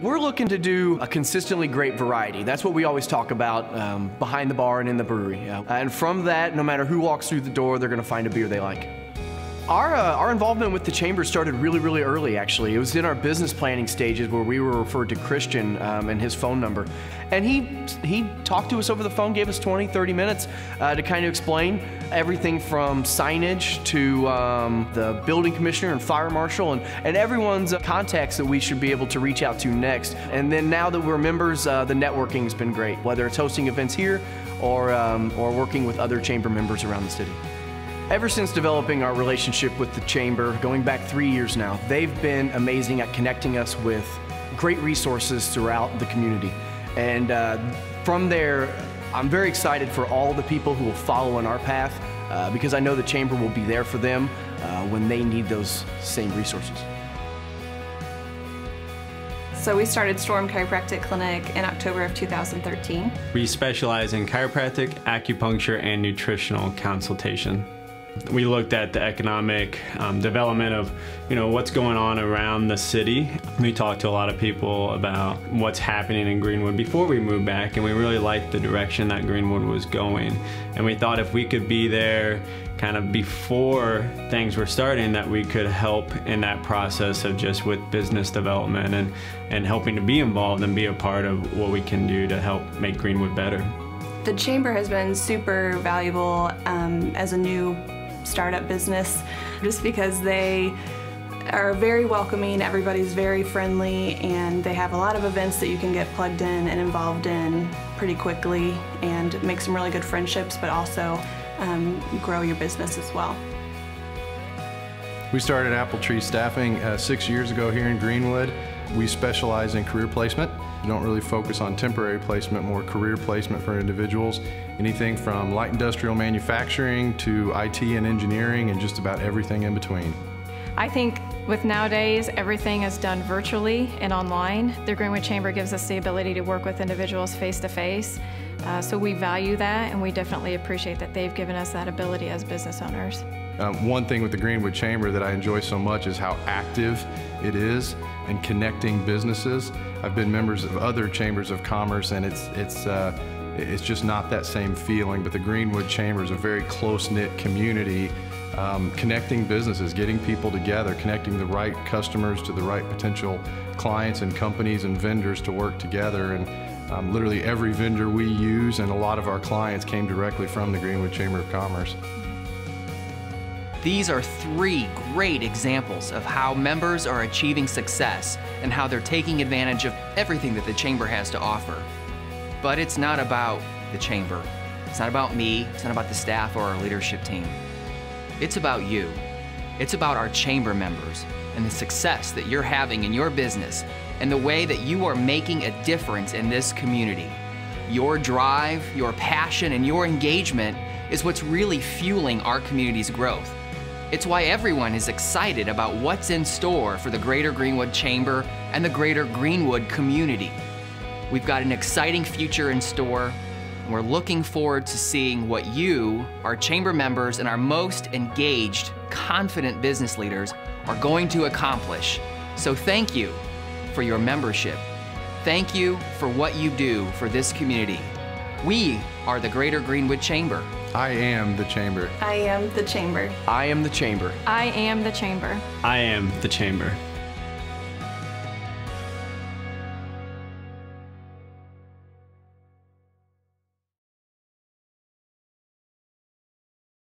We're looking to do a consistently great variety. That's what we always talk about um, behind the bar and in the brewery. Uh, and from that, no matter who walks through the door, they're going to find a beer they like. Our, uh, our involvement with the chamber started really, really early, actually. It was in our business planning stages where we were referred to Christian um, and his phone number. And he, he talked to us over the phone, gave us 20, 30 minutes uh, to kind of explain everything from signage to um, the building commissioner and fire marshal and, and everyone's uh, contacts that we should be able to reach out to next. And then now that we're members, uh, the networking has been great, whether it's hosting events here or, um, or working with other chamber members around the city. Ever since developing our relationship with the Chamber, going back three years now, they've been amazing at connecting us with great resources throughout the community. And uh, from there, I'm very excited for all the people who will follow in our path uh, because I know the Chamber will be there for them uh, when they need those same resources. So we started Storm Chiropractic Clinic in October of 2013. We specialize in chiropractic, acupuncture, and nutritional consultation we looked at the economic um, development of you know what's going on around the city. We talked to a lot of people about what's happening in greenwood before we moved back and we really liked the direction that greenwood was going. And we thought if we could be there kind of before things were starting that we could help in that process of just with business development and and helping to be involved and be a part of what we can do to help make greenwood better. The chamber has been super valuable um, as a new startup business just because they are very welcoming, everybody's very friendly, and they have a lot of events that you can get plugged in and involved in pretty quickly and make some really good friendships, but also um, grow your business as well. We started Apple Tree Staffing uh, six years ago here in Greenwood. We specialize in career placement. We don't really focus on temporary placement, more career placement for individuals. Anything from light industrial manufacturing to IT and engineering and just about everything in between. I think with nowadays everything is done virtually and online, the Greenwood Chamber gives us the ability to work with individuals face to face. Uh, so we value that and we definitely appreciate that they've given us that ability as business owners. Um, one thing with the Greenwood Chamber that I enjoy so much is how active it is in connecting businesses. I've been members of other chambers of commerce and it's, it's, uh, it's just not that same feeling, but the Greenwood Chamber is a very close-knit community um, connecting businesses, getting people together, connecting the right customers to the right potential clients and companies and vendors to work together. And um, literally every vendor we use and a lot of our clients came directly from the Greenwood Chamber of Commerce. These are three great examples of how members are achieving success and how they're taking advantage of everything that the Chamber has to offer. But it's not about the Chamber. It's not about me. It's not about the staff or our leadership team. It's about you. It's about our Chamber members and the success that you're having in your business and the way that you are making a difference in this community. Your drive, your passion, and your engagement is what's really fueling our community's growth. It's why everyone is excited about what's in store for the Greater Greenwood Chamber and the Greater Greenwood community. We've got an exciting future in store, and we're looking forward to seeing what you, our chamber members, and our most engaged, confident business leaders are going to accomplish. So thank you for your membership. Thank you for what you do for this community. We are the Greater Greenwood Chamber. I am the chamber. I am the chamber. I am the chamber. I am the chamber. I am the chamber.